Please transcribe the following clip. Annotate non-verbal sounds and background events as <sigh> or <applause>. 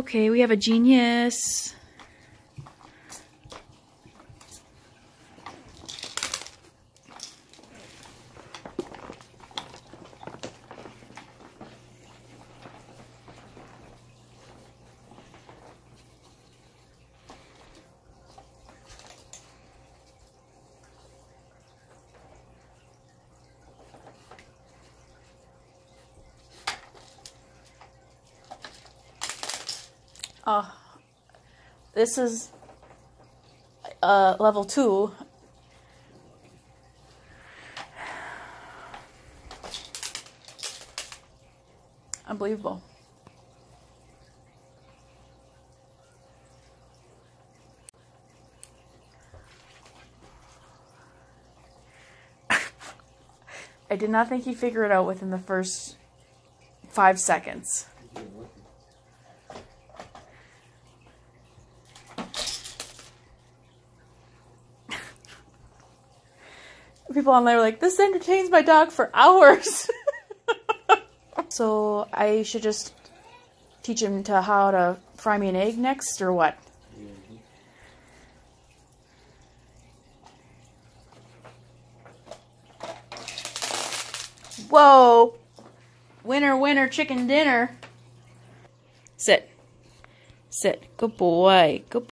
Okay, we have a genius. Uh, this is uh, level two. Unbelievable. <laughs> I did not think he'd figure it out within the first five seconds. People online are like, this entertains my dog for hours. <laughs> so I should just teach him to how to fry me an egg next, or what? Mm-hmm. Whoa! Winner, winner, chicken dinner. Sit. Sit. Good boy. Good